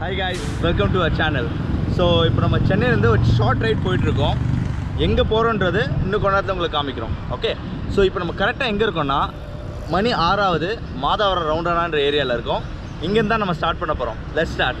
Hi guys welcome to our channel so இப்போ நம்ம சென்னையிலேருந்து ஒரு ஷார்ட் ரைட் போயிட்டுருக்கோம். எங்கே போகிறோன்றது இன்னும் கொஞ்ச உங்களுக்கு காமிக்கிறோம். ஓகே ஸோ இப்போ நம்ம கரெக்டாக எங்கே இருக்கோம்னா மணி ஆறாவது மாதாவரம் ரவுண்டானான்ற ஏரியாவில் இருக்கோம். இங்கேருந்து தான் நம்ம ஸ்டார்ட் பண்ண போகிறோம் லெட் ஸ்டார்ட்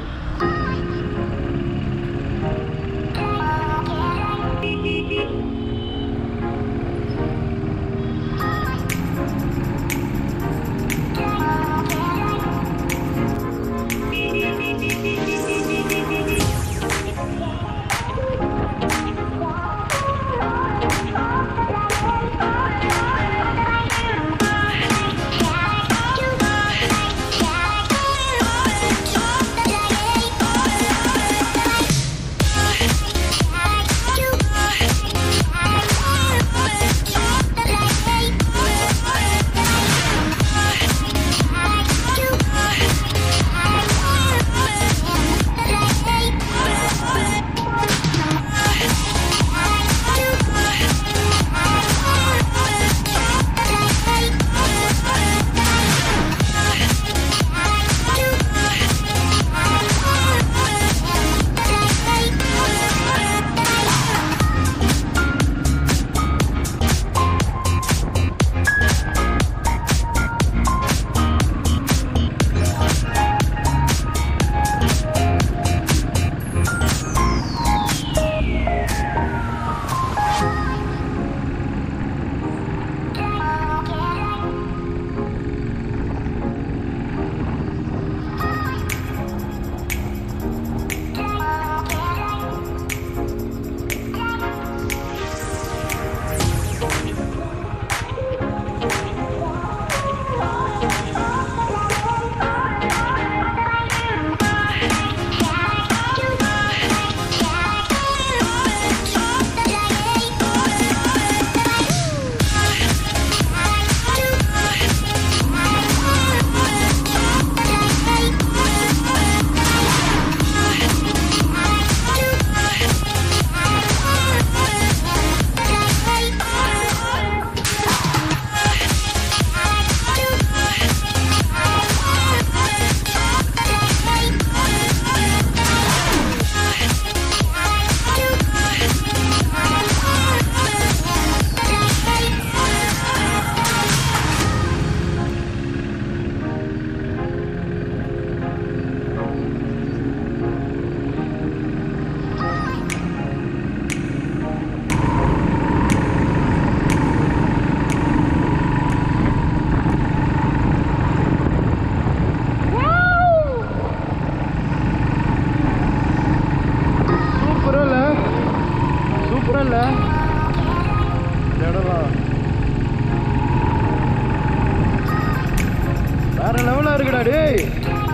areia.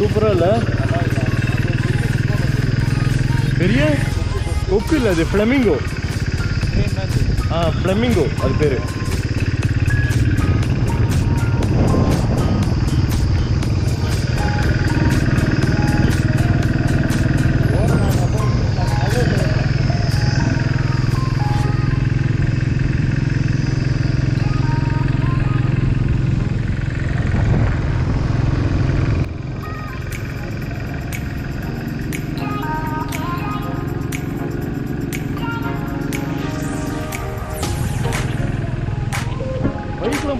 இருக்குடா டேய் ஓ சூப்பரா இல்ல? பெரிய கொக்கு இல்ல அது? ஃப்ளமிங்கோ ஆ ஃப்ளமிங்கோ அது பேரு.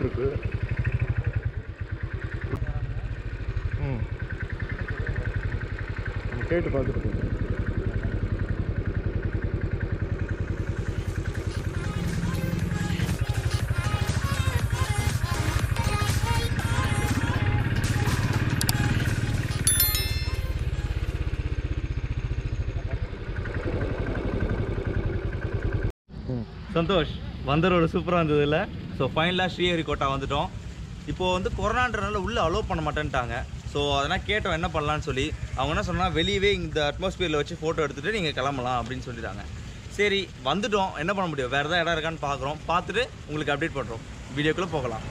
போயிட்டுருக்கு. ம். கேட்டு பார்த்துட்டு ம் சந்தோஷ் வந்த ரோடு சூப்பராக இருந்தது இல்லை? ஸோ ஃபைனலாக ஸ்ரீஹரிகோட்டா வந்துட்டோம். இப்போது வந்து கொரோனான்றனால உள்ளே அலோவ் பண்ண மாட்டேன்ட்டாங்க. ஸோ அதெல்லாம் கேட்டோம் என்ன பண்ணலான்னு சொல்லி அவங்க என்ன சொன்னால் வெளியவே இந்த அட்மாஸ்பியரில் வச்சு ஃபோட்டோ எடுத்துகிட்டு நீங்கள் கிளம்பலாம் அப்படின்னு சொல்லிட்டாங்க. சரி வந்துட்டோம். என்ன பண்ண முடியும்? வேறு எதாவது இடம் இருக்கான்னு பார்க்குறோம். பார்த்துட்டு உங்களுக்கு அப்டேட் பண்ணுறோம் வீடியோக்குள்ளே போகலாம்.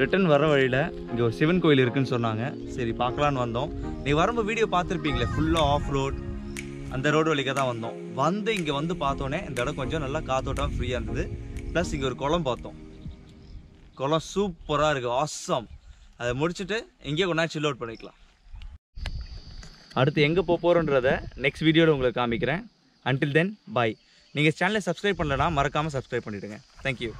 ரிட்டர்ன் வர வழியில் இங்கே ஒரு சிவன் கோயில் இருக்குன்னு சொன்னாங்க. சரி பார்க்கலான்னு வந்தோம். நீ வரும்போது வீடியோ பார்த்துருப்பீங்களே ஃபுல்லாக ஆஃப் ரோட் அந்த ரோடு வழிக்க தான் வந்தோம். வந்து இங்கே வந்து பார்த்தோன்னே இந்த இடம் கொஞ்சம் நல்லா காத்தோட்டம் ஃப்ரீயாக இருந்தது. ப்ளஸ் இங்கே ஒரு குளம் பார்த்தோம். குளம் சூப்பராக இருக்குது ஆசம் அதை முடிச்சுட்டு இங்கே கொண்டாந்து சில் அவுட் பண்ணிக்கலாம். அடுத்து எங்கே போக போகிறோன்றத நெக்ஸ்ட் வீடியோவில் உங்களுக்கு காமிக்கிறேன். அன்டில் தென் பாய் நீங்கள் சேனலை சப்ஸ்கிரைப் பண்ணலன்னா மறக்காமல் சப்ஸ்கிரைப் பண்ணிவிடுங்க தேங்க்யூ